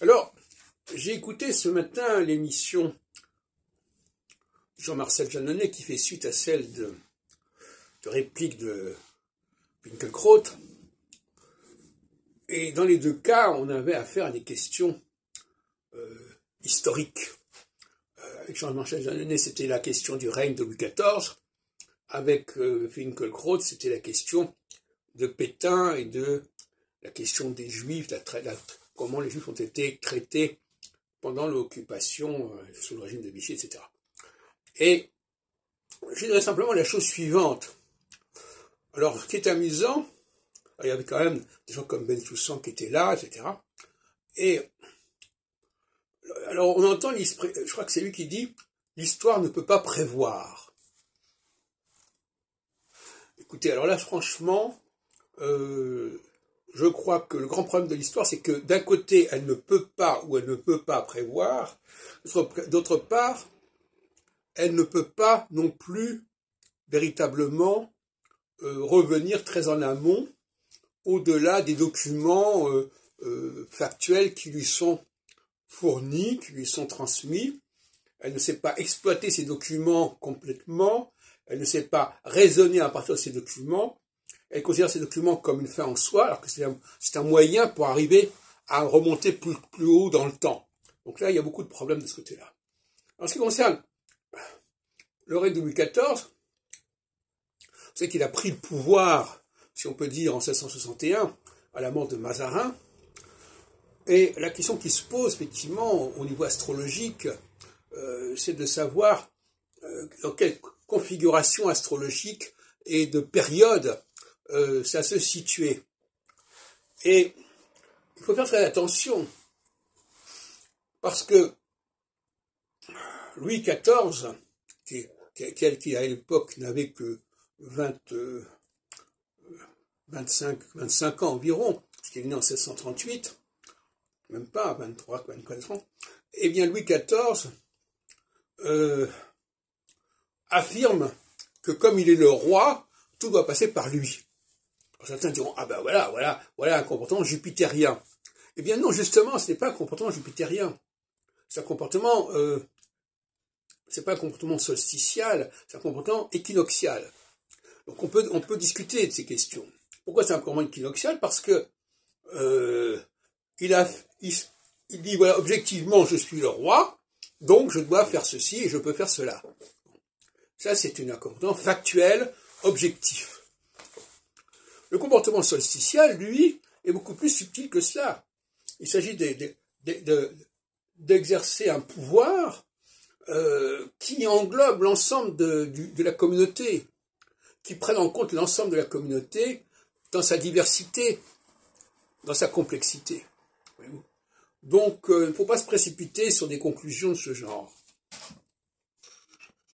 Alors, j'ai écouté ce matin l'émission Jean-Marcel Jeannonnet qui fait suite à celle de, réplique de Winkelkraut. Et dans les deux cas, on avait affaire à des questions euh, historiques. Euh, avec Jean-Marcel Jeannonnet, c'était la question du règne de Louis XIV. Avec euh, c'était la question de Pétain et de la question des Juifs, comment les Juifs ont été traités pendant l'occupation euh, sous le régime de Vichy, etc. Et je dirais simplement la chose suivante. Alors, ce qui est amusant, il y avait quand même des gens comme Ben Toussaint qui étaient là, etc. Et alors on entend, je crois que c'est lui qui dit, l'histoire ne peut pas prévoir. Écoutez, alors là, franchement, euh, je crois que le grand problème de l'histoire, c'est que d'un côté, elle ne peut pas ou elle ne peut pas prévoir, d'autre part, elle ne peut pas non plus véritablement euh, revenir très en amont, au-delà des documents euh, euh, factuels qui lui sont fournis, qui lui sont transmis. Elle ne sait pas exploiter ces documents complètement, elle ne sait pas raisonner à partir de ces documents, elle considère ces documents comme une fin en soi, alors que c'est un, moyen pour arriver à remonter plus, haut dans le temps. Donc là, il y a beaucoup de problèmes de ce côté-là. En ce qui concerne le règne de Louis XIV, savez qu'il a pris le pouvoir, si on peut dire, en 1661, à la mort de Mazarin. Et la question qui se pose, effectivement, au niveau astrologique, euh, c'est de savoir euh, dans quelle configuration astrologique et de période euh, ça se situait. Et il faut faire très attention, parce que Louis XIV, qui, qui, à l'époque n'avait que 20, 25, 25 ans environ, puisqu'il est né en 1638, même pas 23, 24 ans, eh bien Louis XIV euh, affirme que comme il est le roi, tout doit passer par lui certains diront, ah ben voilà, voilà, voilà un comportement jupitérien. Eh bien non, justement, ce n'est pas un comportement jupitérien. C'est un comportement, euh, pas un comportement solsticial, c'est un comportement équinoxial. Donc on peut, discuter de ces questions. Pourquoi c'est un comportement équinoxial? Parce que euh, dit, voilà, objectivement, je suis le roi, donc je dois faire ceci et je peux faire cela. Ça, c'est un comportement factuel, objectif. Le comportement solsticial, lui, est beaucoup plus subtil que cela. Il s'agit d'exercer un pouvoir euh, qui englobe l'ensemble de, la communauté, qui prenne en compte l'ensemble de la communauté dans sa diversité, dans sa complexité. Donc, euh, il ne faut pas se précipiter sur des conclusions de ce genre.